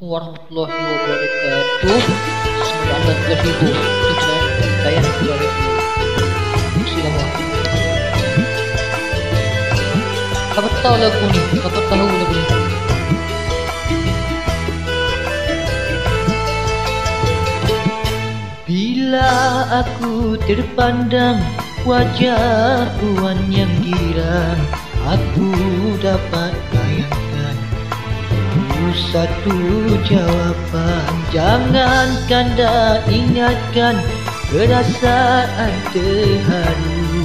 Assalamualaikum warahmatullahi wabarakatuh Semoga anda terhibur daya kepada Bismillahirrahmanirrahim Apa tahu lagu ni? Apa tahu lagu? Bila aku terpandang wajah tuan yang girang Aku dapat satu jawapan. Jangan kanda ingatkan perasaan terharu.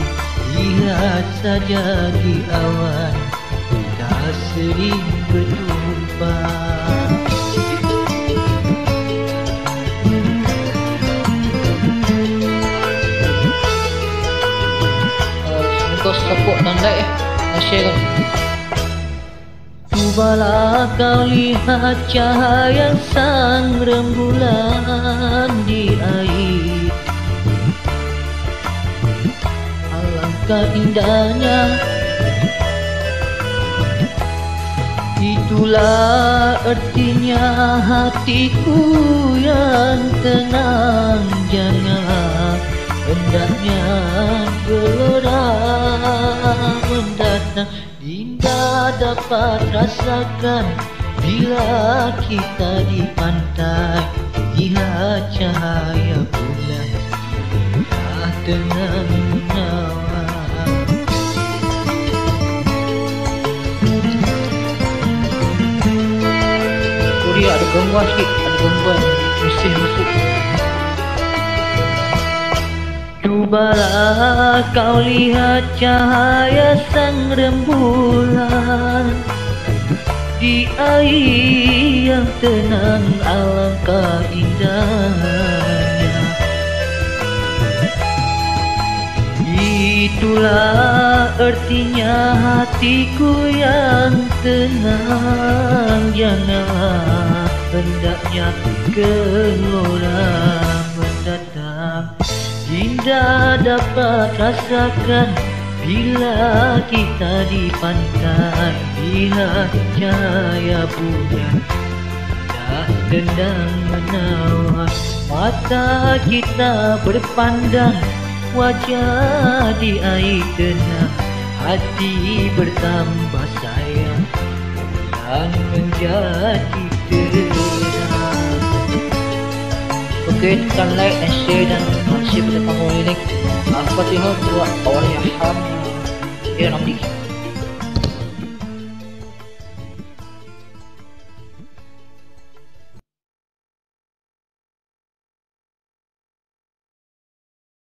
Lihat saja di awan Kita sering bertumpah. Eh. Dan share. kan Cubalah kau lihat cahaya sang rembulan di air. Alangkah indahnya Itulah artinya hatiku yang tenang. Janganlah hendaknya gelora mendatang Dinda dapat rasakan bila kita di pantai. Lihat cahaya bulan dah tenang ada gangguan sikit, ada gangguan mesin masuk Cubalah kau lihat cahaya sang rembulan. Di air yang tenang alangkah indahnya. Itulah artinya hatiku yang tenang. Janganlah hendaknya gelora mendatang Dinda dapat rasakan bila kita di pantai. Lihat cahaya bulan dah dendang menawan Mata kita berpandang. Wajah di air tenang Hati bertambah sayang. Dan menjadi terang Kristallar and sedan masih berkahwin. Al-Fatihah dua orang yang haram yang ramli.